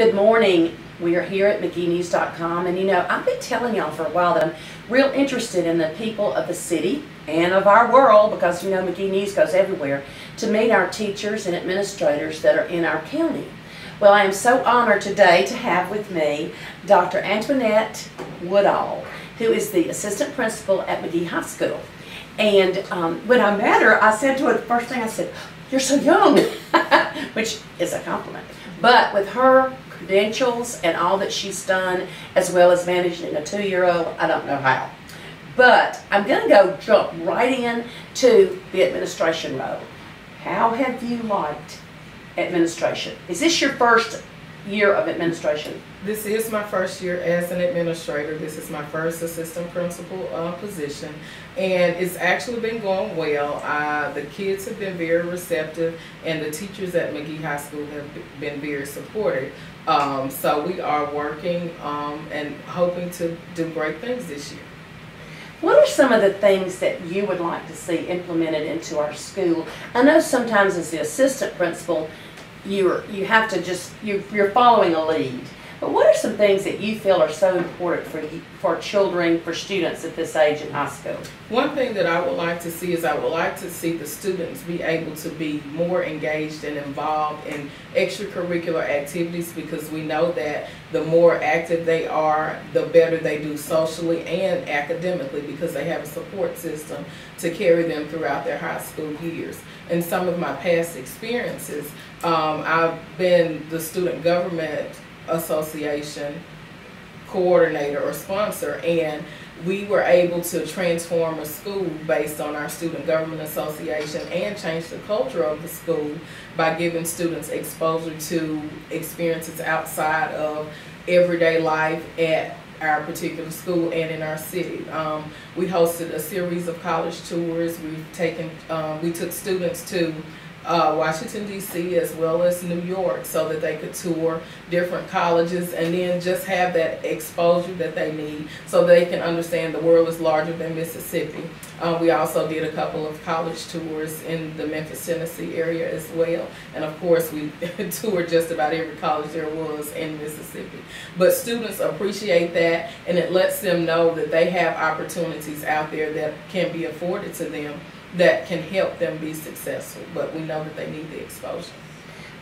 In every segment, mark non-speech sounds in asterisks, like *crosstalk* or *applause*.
Good morning. We are here at MageeNews.com, and you know, I've been telling y'all for a while that I'm real interested in the people of the city and of our world because you know Magee News goes everywhere to meet our teachers and administrators that are in our county. Well, I am so honored today to have with me Dr. Antoinette Woodall, who is the assistant principal at Magee High School. And um, when I met her, I said to her the first thing I said, "You're so young," *laughs* which is a compliment. But with her credentials and all that she's done, as well as managing a two-year-old, I don't know how. But I'm going to go jump right in to the administration role. How have you liked administration? Is this your first year of administration? This is my first year as an administrator. This is my first assistant principal uh, position, and it's actually been going well. Uh, the kids have been very receptive, and the teachers at Magee High School have been very supportive. Um, so we are working um, and hoping to do great things this year. What are some of the things that you would like to see implemented into our school? I know sometimes as the assistant principal, you're you have to just you you're following a lead. But what are some things that you feel are so important for for children, for students at this age in high school? One thing that I would like to see is I would like to see the students be able to be more engaged and involved in extracurricular activities because we know that the more active they are, the better they do socially and academically because they have a support system to carry them throughout their high school years. In some of my past experiences, um, I've been the student government association coordinator or sponsor and we were able to transform a school based on our student government association and change the culture of the school by giving students exposure to experiences outside of everyday life at our particular school and in our city. Um, we hosted a series of college tours. We've taken, um, we took students to uh, Washington, D.C., as well as New York, so that they could tour different colleges and then just have that exposure that they need so they can understand the world is larger than Mississippi. Um, we also did a couple of college tours in the Memphis, Tennessee area as well. And of course, we *laughs* toured just about every college there was in Mississippi. But students appreciate that and it lets them know that they have opportunities out there that can be afforded to them that can help them be successful, but we know that they need the exposure.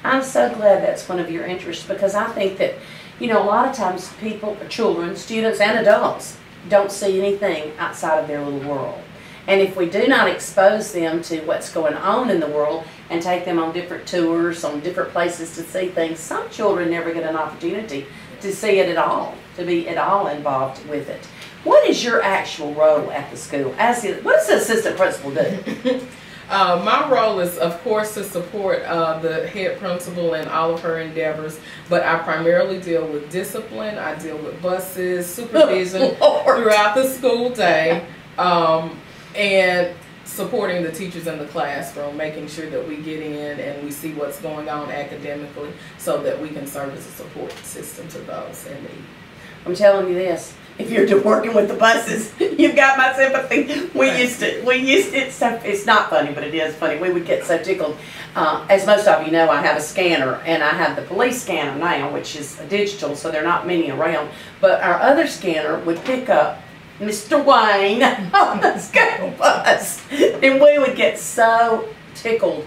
I'm so glad that's one of your interests because I think that, you know, a lot of times people, children, students, and adults don't see anything outside of their little world. And if we do not expose them to what's going on in the world and take them on different tours, on different places to see things, some children never get an opportunity to see it at all, to be at all involved with it. What is your actual role at the school? As the, what does the assistant principal do? *laughs* Uh, my role is, of course, to support uh, the head principal in all of her endeavors, but I primarily deal with discipline. I deal with buses, *laughs* supervision throughout the school day, um, and supporting the teachers in the classroom, making sure that we get in and we see what's going on academically so that we can serve as a support system to those in need. I'm telling you this, if you're working with the buses, *laughs* you've got my sympathy. We used to, we used to, it's, so, it's not funny, but it is funny. We would get so tickled. Uh, as most of you know, I have a scanner, and I have the police scanner now, which is digital, so there are not many around. But our other scanner would pick up Mr. Wayne *laughs* on the school bus, and we would get so tickled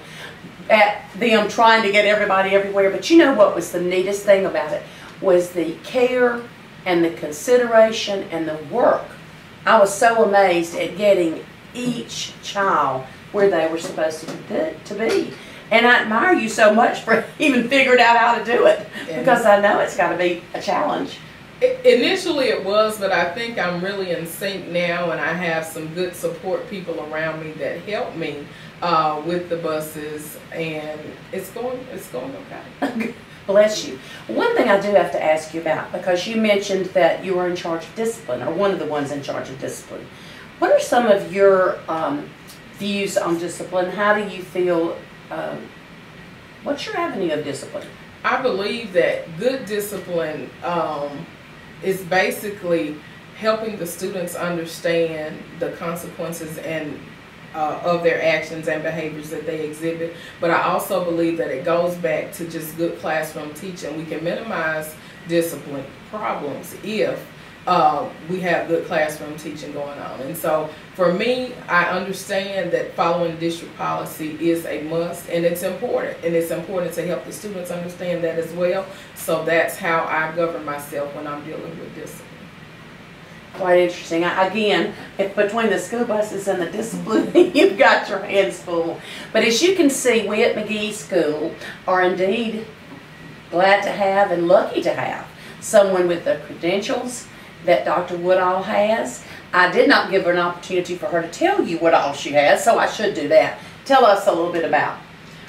at them trying to get everybody everywhere. But you know what was the neatest thing about it was the care and the consideration and the work. I was so amazed at getting each child where they were supposed to, to be. And I admire you so much for *laughs* even figuring out how to do it because I know it's got to be a challenge. Initially it was, but I think I'm really in sync now and I have some good support people around me that help me uh, with the buses and it's going, it's going okay. *laughs* Bless you. One thing I do have to ask you about, because you mentioned that you were in charge of discipline, or one of the ones in charge of discipline. What are some of your um, views on discipline? How do you feel, um, what's your avenue of discipline? I believe that good discipline um, is basically helping the students understand the consequences and uh, of their actions and behaviors that they exhibit. But I also believe that it goes back to just good classroom teaching. We can minimize discipline problems if uh, we have good classroom teaching going on. And so for me, I understand that following district policy is a must and it's important. And it's important to help the students understand that as well. So that's how I govern myself when I'm dealing with discipline. Quite interesting. Again, if between the school buses and the discipline, *laughs* you've got your hands full. But as you can see, we at Magee School are indeed glad to have and lucky to have someone with the credentials that Dr. Woodall has. I did not give her an opportunity for her to tell you what all she has, so I should do that. Tell us a little bit about.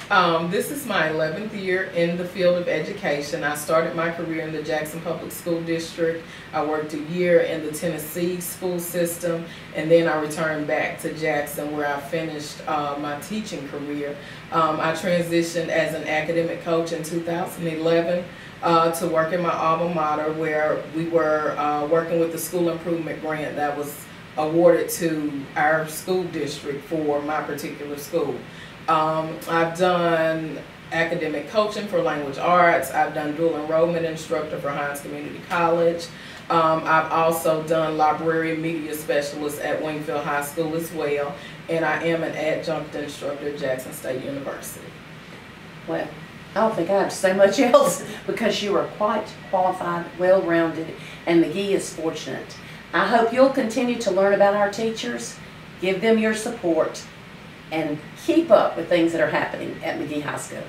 Um, this is my 11th year in the field of education. I started my career in the Jackson Public School District. I worked a year in the Tennessee school system, and then I returned back to Jackson where I finished uh, my teaching career. Um, I transitioned as an academic coach in 2011 uh, to work in my alma mater where we were uh, working with the school improvement grant that was awarded to our school district for my particular school. Um, I've done academic coaching for language arts. I've done dual enrollment instructor for Hinds Community College. Um, I've also done library media specialist at Wingfield High School as well. And I am an adjunct instructor at Jackson State University. Well, I don't think I have to say much *laughs* else because you are quite qualified, well-rounded, and Magee is fortunate. I hope you'll continue to learn about our teachers, give them your support, and keep up with things that are happening at Magee High School.